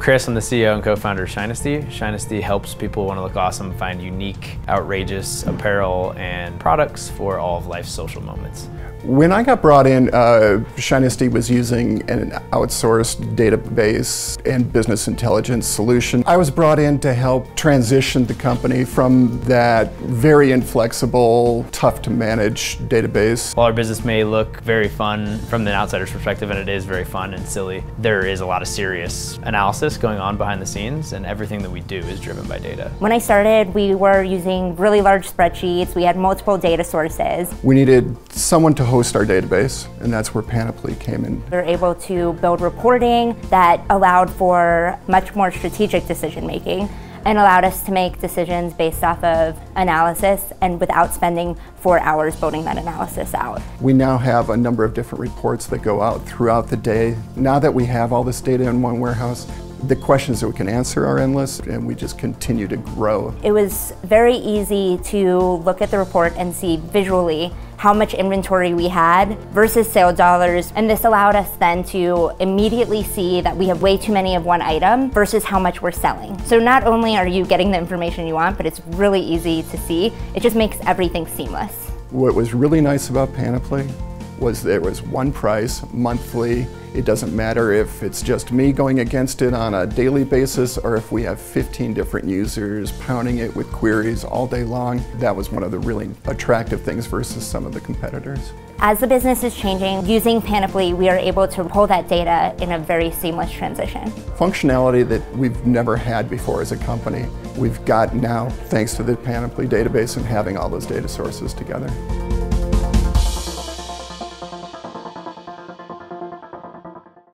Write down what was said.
Chris, I'm the CEO and co-founder of Shinesty. Shinesty helps people want to look awesome find unique, outrageous apparel and products for all of life's social moments. When I got brought in, uh, Shinesty was using an outsourced database and business intelligence solution. I was brought in to help transition the company from that very inflexible, tough to manage database. While our business may look very fun from the outsider's perspective, and it is very fun and silly, there is a lot of serious analysis going on behind the scenes, and everything that we do is driven by data. When I started, we were using really large spreadsheets. We had multiple data sources. We needed someone to host our database, and that's where Panoply came in. We were able to build reporting that allowed for much more strategic decision making and allowed us to make decisions based off of analysis and without spending four hours building that analysis out. We now have a number of different reports that go out throughout the day. Now that we have all this data in one warehouse, the questions that we can answer are endless and we just continue to grow. It was very easy to look at the report and see visually how much inventory we had versus sale dollars. And this allowed us then to immediately see that we have way too many of one item versus how much we're selling. So not only are you getting the information you want, but it's really easy to see. It just makes everything seamless. What was really nice about Panoply was there was one price monthly. It doesn't matter if it's just me going against it on a daily basis or if we have 15 different users pounding it with queries all day long. That was one of the really attractive things versus some of the competitors. As the business is changing, using Panoply, we are able to pull that data in a very seamless transition. Functionality that we've never had before as a company, we've got now thanks to the Panoply database and having all those data sources together.